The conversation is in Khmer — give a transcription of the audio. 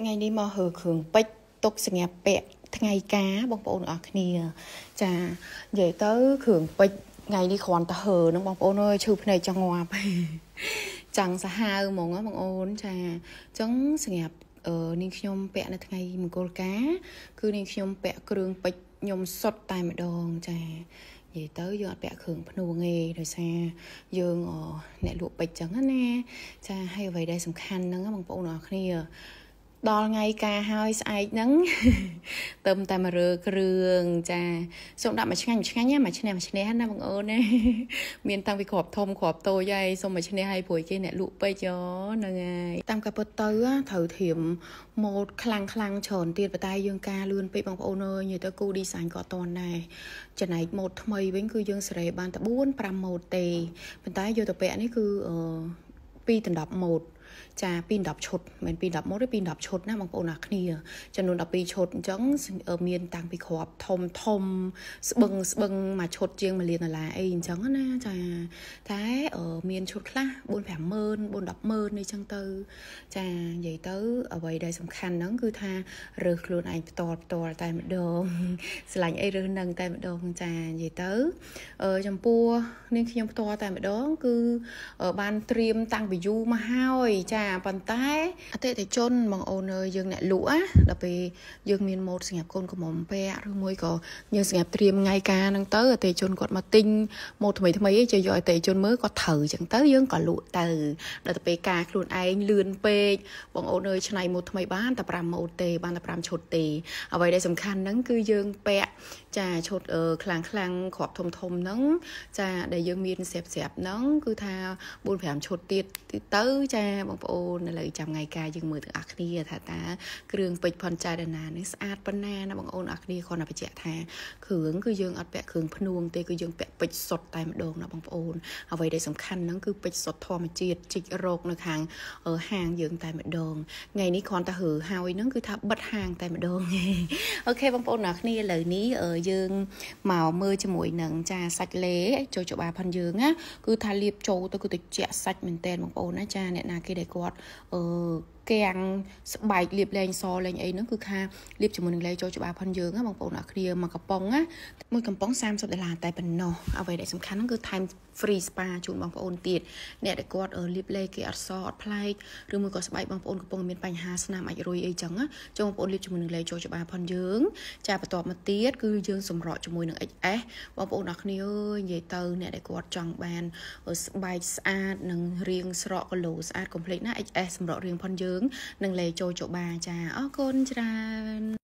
ថ្ងៃនេះមកហើគ្រឿងពេជ្រទុកសម្រាប់ពាក់ថ្ងៃការបងប្អូនអរគ្នា ចានិយាយទៅគ្រឿងពេជ្រថ្ងៃនេះគ្រាន់តែហើនឹងបងប្អូនអើយឈឺភ្នែកចង់ងាប់ចាំងសាហាវហ្មងបងប្អូនចាអញ្ចឹងសម្រាប់អឺនាងខ្ញុំពាក់នៅថ្ងៃមង្គលការ គឺនាងខ្ញុំពាក់គ្រឿងពេជ្រខ្ញុំសុទ្ធតែម្ដងចានិយាយទៅយើងអត់ពាក់គ្រឿងភ្នួងទេដោយសារយើងអ្នកលក់ពេជ្រចឹងណាចាហើយអ្វីដែលសំខាន់ហ្នឹងបងប្អូនអរគ្នា ដល់ថ្ងៃការហើយស្អែកហ្នឹងទៅតែមករើគ្រឿងចាសូមដាក់មួយឆ្ងាញ់មួយឆ្ងាញ់ណាមួយឈ្នះមួយឈ្នះណាបងអូនណាមានតាំងពីក្របធំក្របតូចហើយសូមមួយឈ្នះឲ្យព្រួយគេអ្នកលក់ពេជ្រហ្នឹងហើយតាមការពិតទៅត្រូវធៀមម៉ូតខ្លាំងខ្លាំងច្រើនទៀតប៉ុន្តែយើងការលឿនពេកបងប្អូនអើយនិយាយទៅគូឌីហ្សាញក៏អត់តន់ដែរចំណែកម៉ូតថ្មីវិញគឺយើងសេរីបានតែ4 5ម៉ូតទេប៉ុន្តែយកទៅពាក់នេះគឺអឺ2ដល់10ម៉ូត ចាពី10ឈុតមិនពី10ម៉ូតទេពី10ឈុតណាបងប្អូនអ្នកគ្នាចំនួន12ឈុតអញ្ចឹងមានតាំងពីគ្រាប់ធំធំ ស្បឹងស្បឹងមួយឈុតជាង1លានដុល្លារអីអញ្ចឹងណាចាតែមានឈុតខ្លះ4 5ម៉ឺន4 10ម៉ឺនអីចឹងទៅ ចានិយាយទៅ អ្វីដែលសំខាន់ហ្នឹងគឺថារើសខ្លួនឯងផ្ទាល់ផ្ទាល់តែម្ដងស្រឡាញ់អីរើសនឹងតែម្ដងចានិយាយទៅចំពោះនាងខ្ញុំផ្ទាល់តែម្ដង គឺបានត្រៀមតាំងពីយូរមកហើយចាប៉ុន្តែអតិថិជនបងអូនយើងអ្នកលក់ណាដល់ពេលយើងមានម៉ូតសម្រាប់កូនកំមុំពាក់ឬមួយក៏យើងសម្រាប់ត្រៀមថ្ងៃការហ្នឹងទៅអតិថិជនគាត់មកទិញម៉ូតថ្មីថ្មីអីជួយយកអតិថិជនមើលគាត់ត្រូវអញ្ចឹងទៅយើងក៏លក់ទៅដល់ទៅពេលការខ្លួនឯងលឿនពេកបងអូនអើយឆ្នៃម៉ូតថ្មីបានតែ5ម៉ូតទេបានតែ5ឈុតទេអ្វីដែលសំខាន់ហ្នឹងគឺយើងពាក់ចាឈុតខ្លាំងខ្លាំងគ្រាប់ធំធំហ្នឹងចាដែលយើងមានស្រាប់ស្រាប់ហ្នឹងគឺថា4 5ឈុតទៀតទៅចាបងប្អូនឥឡូវចាំថ្ងៃការយើងមើលទាំងអស់គ្នាថាតើគ្រឿងពេជ្រផនចាយដាណានេះស្អាតប៉ុណ្ណាណាបងប្អូនអស់គ្នាគ្រាន់តែបញ្ជាក់ថាគ្រឿងគឺយើងអត់ពាក់គ្រឿងភ្នួងទេគឺយើងពាក់ពេជ្រសុទ្ធតែម្ដងណាបងប្អូនអ្វីដែលសំខាន់ហ្នឹងគឺពេជ្រសុទ្ធធម្មជាតិជីករោគនៅខាងហាងយើងតែម្ដងថ្ងៃនេះគ្រាន់តែហើហើយហ្នឹងគឺថាបិទហាងតែម្ដងអូខេបងប្អូនអរគ្នាឥឡូវនេះយើងមកមើលជាមួយនឹងចាសាច់លេចូលច្បាផាន់យើងណាគឺថាលាបចូលទៅគឺតិចសាច់មែនតើបងប្អូនណាចាអ្នកណាគេដែលគាត់អឺកាំងស្បែកលាបលែងសលែងអីហ្នឹងគឺថាលាបជាមួយនឹងលែងចូលច្បារផុនយើងណាបងប្អូនអរគ្នាមួយកំប៉ុងណាមួយកំប៉ុង30ដុល្លារតែប៉ុណ្ណោះអ្វីដែលសំខាន់ហ្នឹងគឺថែម free spa ជូនបងប្អូនទៀតអ្នកដែលគាត់លាបលេគេអត់សអត់ប្លែកឬមួយក៏ស្បែកបងប្អូនកំពុងមានបញ្ហាស្នាមអាចរុយអីចឹងចូលបងប្អូនលាបជាមួយនឹងលេចូលច្បារផុនយើង ចាបន្ទាប់មកទៀតគឺយើងសម្រក់ជាមួយនឹង XS បងប្អូនអរគ្នាអើយនិយាយទៅអ្នកដែលគាត់ចង់បានស្បែកស្អាតនិងរាងស្រកគីឡូស្អាតកុំភ្លេចណា XS សម្រក់រាងផុនយើងនឹងលេចូលចុបាចាអរគុណច្រើន